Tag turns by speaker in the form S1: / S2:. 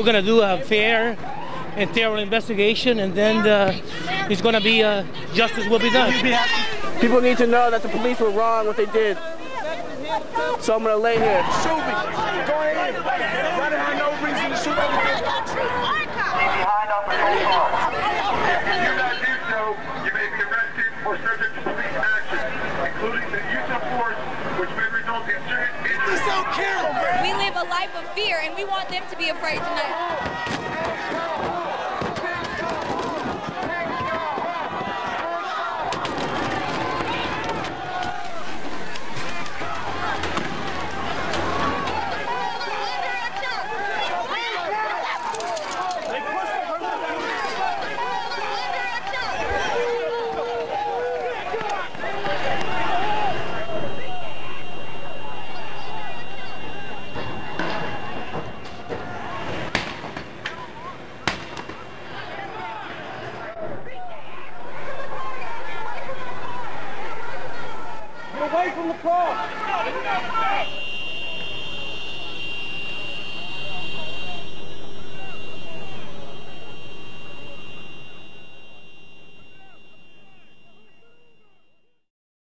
S1: we're gonna do a fair and thorough investigation, and then uh, it's gonna be uh, justice will be done.
S2: People need to know that the police were wrong what they did. So I'm gonna lay here.
S3: Shoot me. Go ahead. Y'all didn't have no reason to shoot everybody.
S4: behind on patrol car. If you do not do so, you may be arrested or subject to police action, including the use of force, which may result in serious injury.
S3: This don't kill.
S5: Of fear, and we want them to be afraid tonight.
S3: Away from the car.